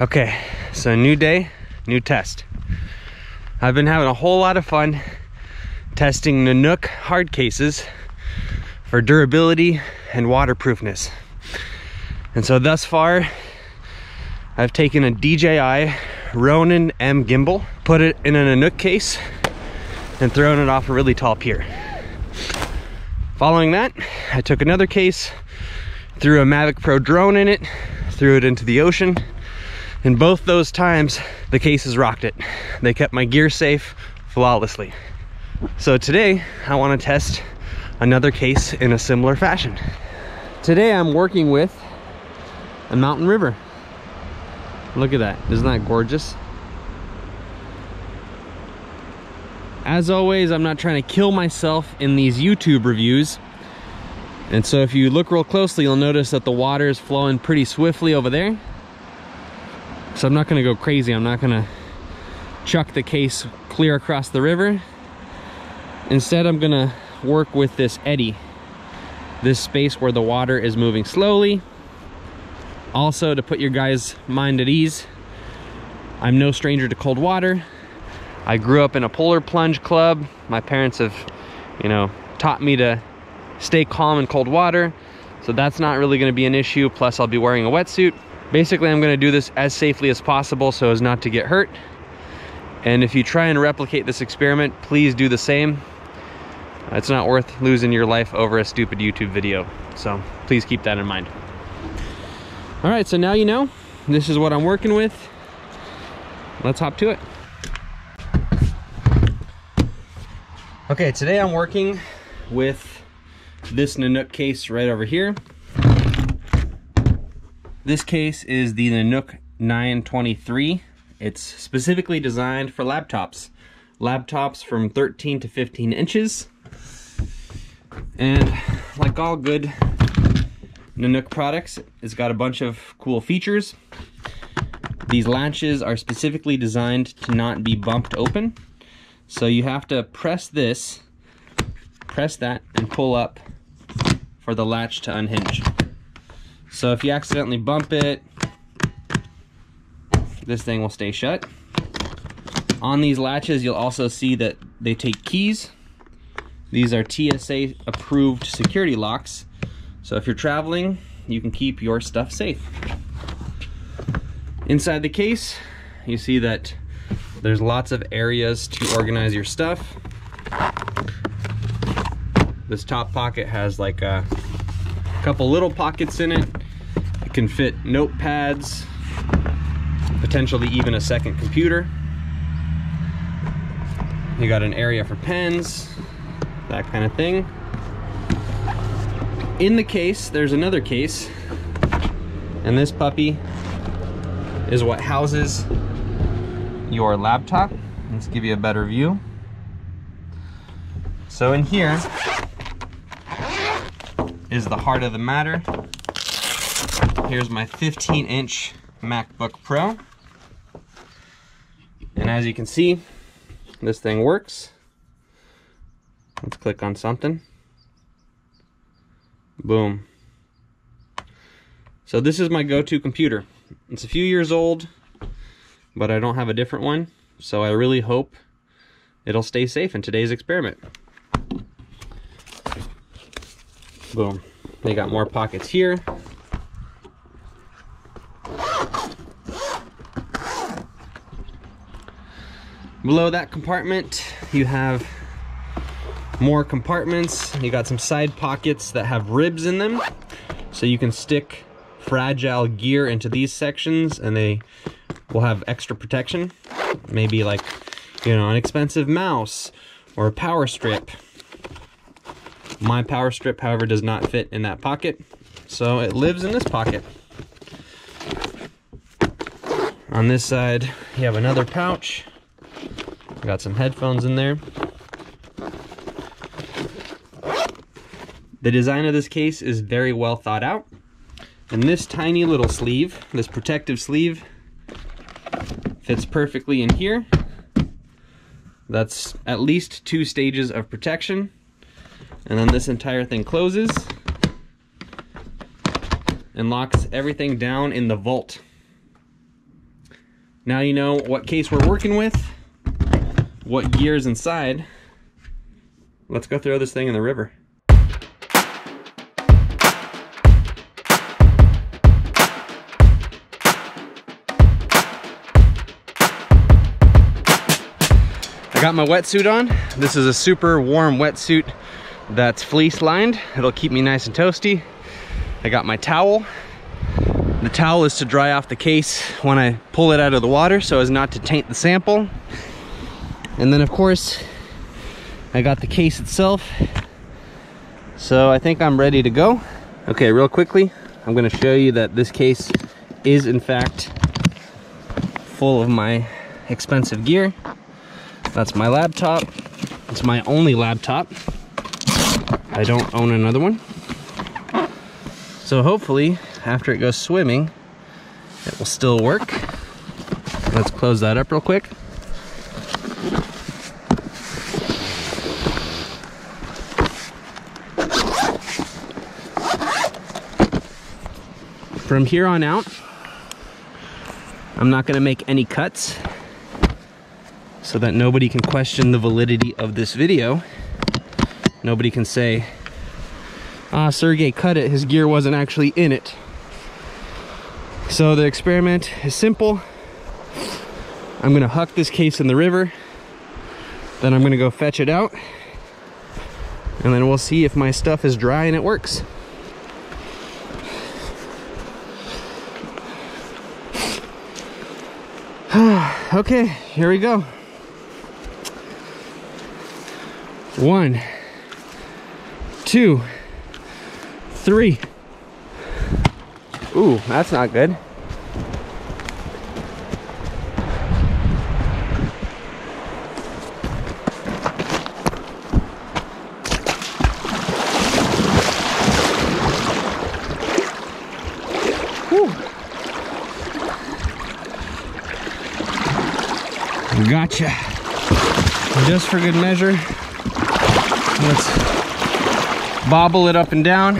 Okay, so new day, new test. I've been having a whole lot of fun testing Nanuk hard cases for durability and waterproofness. And so thus far, I've taken a DJI Ronin M gimbal, put it in a Nanuk case, and thrown it off a really tall pier. Following that, I took another case, threw a Mavic Pro drone in it, threw it into the ocean, and both those times, the cases rocked it. They kept my gear safe flawlessly. So today, I wanna test another case in a similar fashion. Today, I'm working with a mountain river. Look at that, isn't that gorgeous? As always, I'm not trying to kill myself in these YouTube reviews. And so if you look real closely, you'll notice that the water is flowing pretty swiftly over there. So I'm not gonna go crazy. I'm not gonna chuck the case clear across the river. Instead, I'm gonna work with this eddy, this space where the water is moving slowly. Also, to put your guys' mind at ease, I'm no stranger to cold water. I grew up in a polar plunge club. My parents have, you know, taught me to stay calm in cold water. So that's not really gonna be an issue. Plus I'll be wearing a wetsuit. Basically, I'm gonna do this as safely as possible so as not to get hurt. And if you try and replicate this experiment, please do the same. It's not worth losing your life over a stupid YouTube video. So please keep that in mind. All right, so now you know, this is what I'm working with. Let's hop to it. Okay, today I'm working with this Nanuk case right over here. This case is the Nanuk 923. It's specifically designed for laptops. Laptops from 13 to 15 inches. And like all good Nanuk products, it's got a bunch of cool features. These latches are specifically designed to not be bumped open. So you have to press this, press that, and pull up for the latch to unhinge. So if you accidentally bump it, this thing will stay shut. On these latches, you'll also see that they take keys. These are TSA approved security locks. So if you're traveling, you can keep your stuff safe. Inside the case, you see that there's lots of areas to organize your stuff. This top pocket has like a couple little pockets in it. Can fit notepads, potentially even a second computer. You got an area for pens, that kind of thing. In the case, there's another case, and this puppy is what houses your laptop. Let's give you a better view. So in here is the heart of the matter. Here's my 15 inch MacBook Pro. And as you can see, this thing works. Let's click on something. Boom. So this is my go-to computer. It's a few years old, but I don't have a different one. So I really hope it'll stay safe in today's experiment. Boom. They got more pockets here. Below that compartment, you have more compartments. You got some side pockets that have ribs in them. So you can stick fragile gear into these sections and they will have extra protection. Maybe like, you know, an expensive mouse or a power strip. My power strip, however, does not fit in that pocket. So it lives in this pocket. On this side, you have another pouch. Got some headphones in there. The design of this case is very well thought out. And this tiny little sleeve, this protective sleeve, fits perfectly in here. That's at least two stages of protection. And then this entire thing closes and locks everything down in the vault. Now you know what case we're working with, what gear's inside. Let's go throw this thing in the river. I got my wetsuit on. This is a super warm wetsuit that's fleece lined. It'll keep me nice and toasty. I got my towel. The towel is to dry off the case when I pull it out of the water so as not to taint the sample. And then of course, I got the case itself. So I think I'm ready to go. Okay, real quickly, I'm gonna show you that this case is in fact full of my expensive gear. That's my laptop. It's my only laptop. I don't own another one. So hopefully, after it goes swimming, it will still work. Let's close that up real quick. From here on out, I'm not gonna make any cuts so that nobody can question the validity of this video. Nobody can say, ah, Sergei cut it, his gear wasn't actually in it. So the experiment is simple. I'm gonna huck this case in the river, then I'm gonna go fetch it out, and then we'll see if my stuff is dry and it works. Okay, here we go. One, two, three. Ooh, that's not good. Gotcha. Just for good measure, Let's bobble it up and down.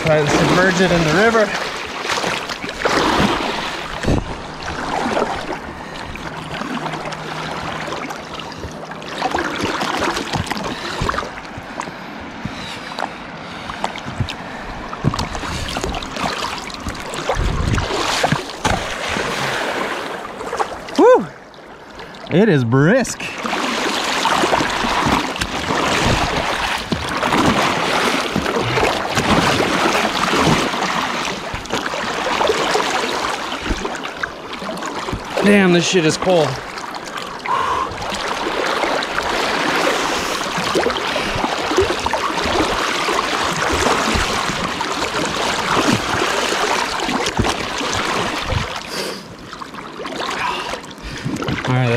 Try to submerge it in the river. It is brisk. Damn, this shit is cold.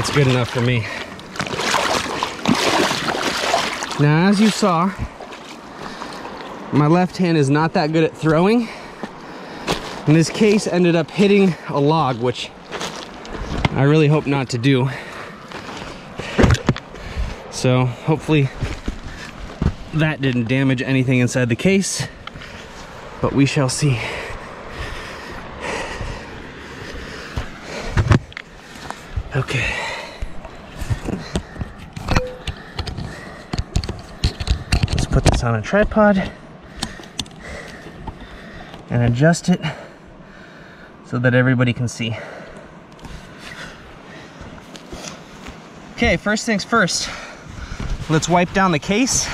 That's good enough for me. Now, as you saw, my left hand is not that good at throwing. And this case ended up hitting a log, which I really hope not to do. So hopefully that didn't damage anything inside the case, but we shall see. Okay. Let's put on a tripod and adjust it so that everybody can see. Okay, first things first, let's wipe down the case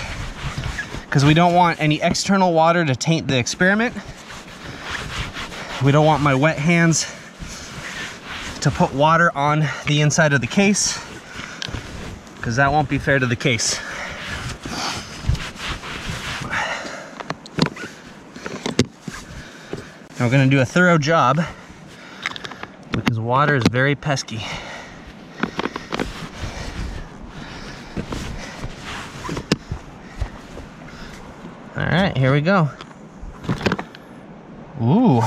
because we don't want any external water to taint the experiment. We don't want my wet hands to put water on the inside of the case because that won't be fair to the case. And we're gonna do a thorough job because water is very pesky. All right, here we go. Ooh,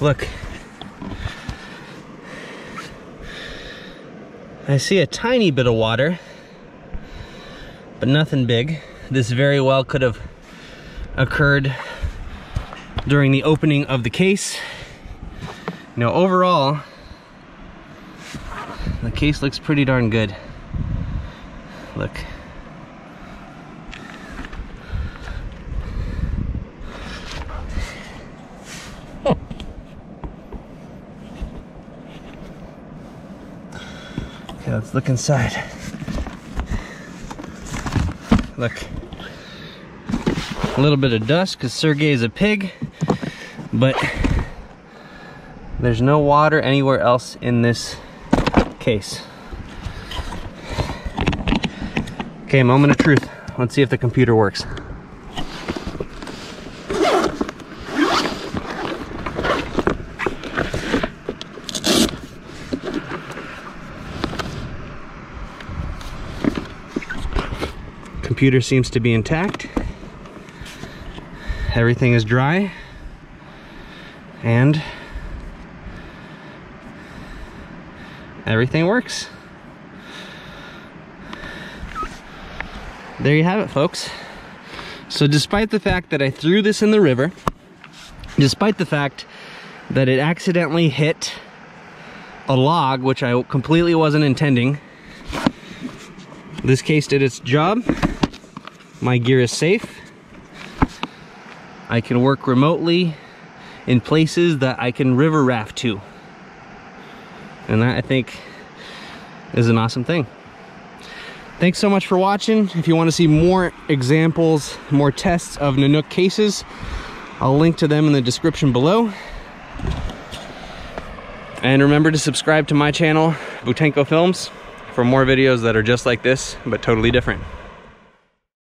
look, I see a tiny bit of water, but nothing big. This very well could have occurred during the opening of the case. You know, overall, the case looks pretty darn good. Look. Okay, let's look inside. Look. A little bit of dust because Sergei is a pig, but there's no water anywhere else in this case. Okay, moment of truth. Let's see if the computer works. Computer seems to be intact. Everything is dry. And everything works. There you have it, folks. So despite the fact that I threw this in the river, despite the fact that it accidentally hit a log, which I completely wasn't intending, this case did its job. My gear is safe. I can work remotely in places that I can river raft to. And that I think is an awesome thing. Thanks so much for watching. If you want to see more examples, more tests of Nanuk cases, I'll link to them in the description below. And remember to subscribe to my channel, Boutenko Films, for more videos that are just like this, but totally different.